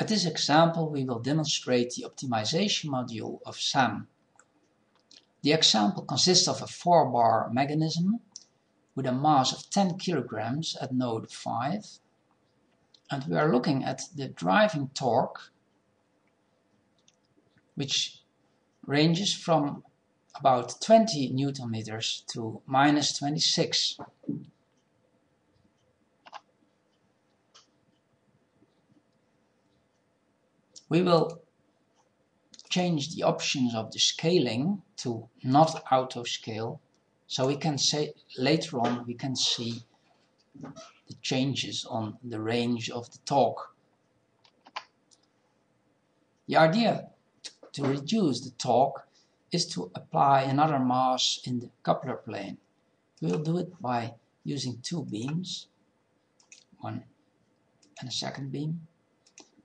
At this example, we will demonstrate the optimization module of SAM. The example consists of a 4-bar mechanism with a mass of 10 kilograms at node 5 and we are looking at the driving torque which ranges from about 20 newton meters to minus 26 we will change the options of the scaling to not auto scale so we can say later on we can see the changes on the range of the torque. The idea to reduce the torque is to apply another mass in the coupler plane. We'll do it by using two beams, one and a second beam.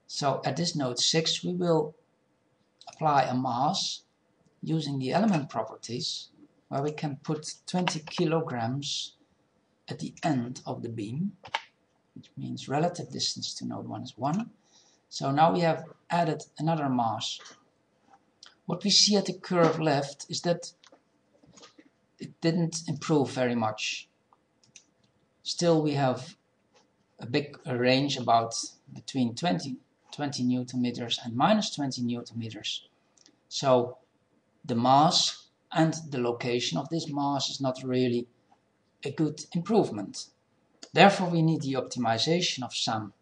So at this node 6 we will apply a mass using the element properties where we can put 20 kilograms at the end of the beam which means relative distance to node 1 is 1 so now we have added another mass. What we see at the curve left is that it didn't improve very much. Still we have a big range about between 20 20 newton meters and minus 20 newton meters. So the mass and the location of this mass is not really a good improvement. Therefore we need the optimization of SAM.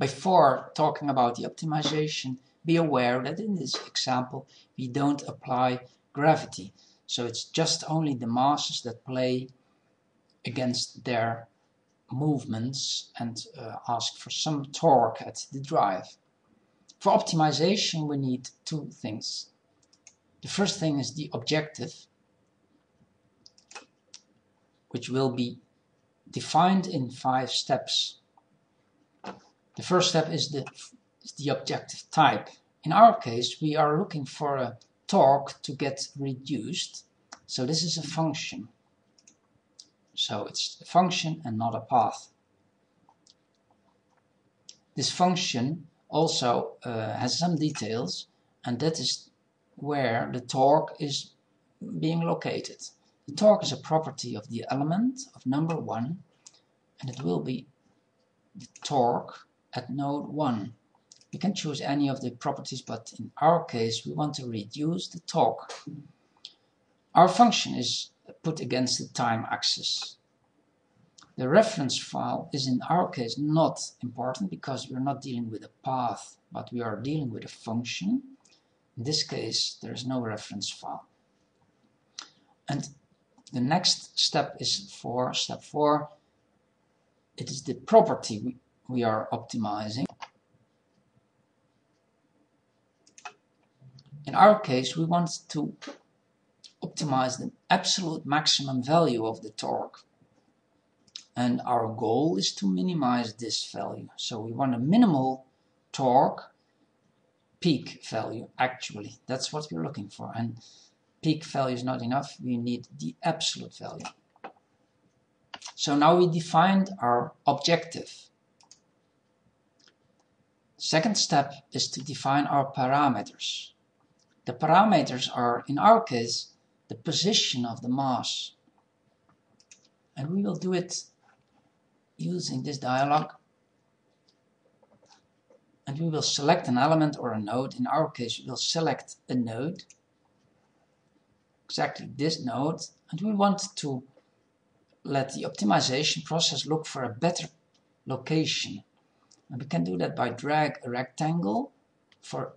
Before talking about the optimization, be aware that in this example we don't apply gravity. So it's just only the masses that play against their movements and uh, ask for some torque at the drive. For optimization we need two things. The first thing is the objective, which will be defined in five steps. The first step is the, is the objective type. In our case we are looking for a torque to get reduced, so this is a function. So it's a function and not a path. This function also uh, has some details and that is where the torque is being located. The torque is a property of the element of number 1 and it will be the torque at node 1. We can choose any of the properties but in our case we want to reduce the torque. Our function is put against the time axis. The reference file is in our case not important because we're not dealing with a path, but we are dealing with a function. In this case, there is no reference file. And the next step is for step 4. It is the property we are optimizing. In our case, we want to optimize the absolute maximum value of the torque. And our goal is to minimize this value. So we want a minimal torque peak value, actually. That's what we're looking for. And peak value is not enough. We need the absolute value. So now we defined our objective. Second step is to define our parameters. The parameters are, in our case, the position of the mass. And we will do it using this dialog and we will select an element or a node. In our case, we will select a node, exactly this node, and we want to let the optimization process look for a better location. And we can do that by drag a rectangle for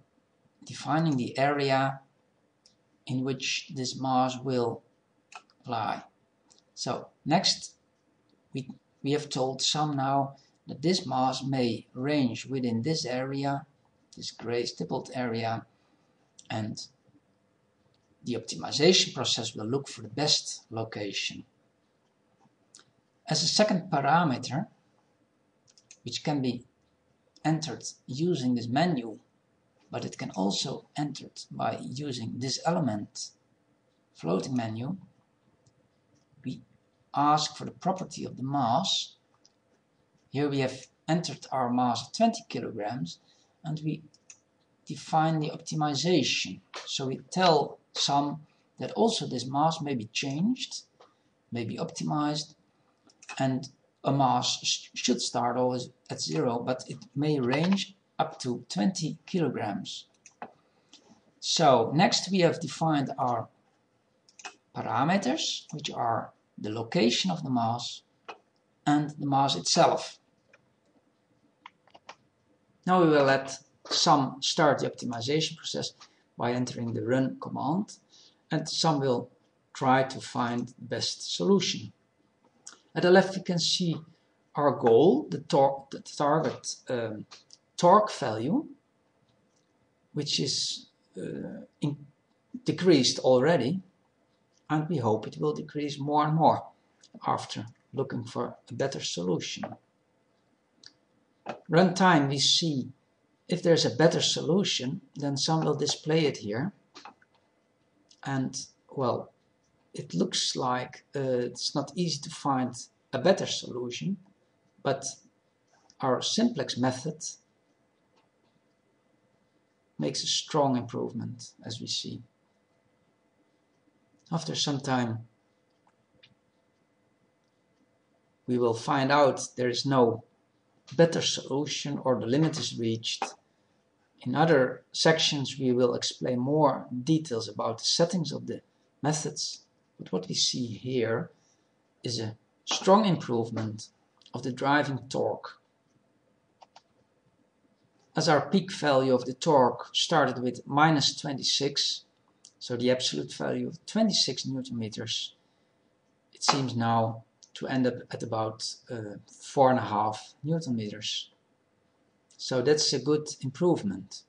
defining the area in which this mass will lie. So next we, we have told SAM now that this mass may range within this area, this gray stippled area, and the optimization process will look for the best location. As a second parameter, which can be entered using this menu but it can also entered by using this element floating menu. We ask for the property of the mass. Here we have entered our mass of 20 kilograms and we define the optimization. So we tell SAM that also this mass may be changed, may be optimized, and a mass sh should start always at zero, but it may range up to 20 kilograms. So next we have defined our parameters, which are the location of the mass and the mass itself. Now we will let SAM start the optimization process by entering the run command and SAM will try to find the best solution. At the left you can see our goal, the, tor the target um, torque value, which is uh, decreased already and we hope it will decrease more and more after looking for a better solution. Runtime we see if there's a better solution then SAM will display it here and well it looks like uh, it's not easy to find a better solution but our simplex method makes a strong improvement as we see. After some time we will find out there is no better solution or the limit is reached. In other sections we will explain more details about the settings of the methods, but what we see here is a strong improvement of the driving torque as our peak value of the torque started with minus 26, so the absolute value of 26 newton meters, it seems now to end up at about uh, four and a half newton meters. So that's a good improvement.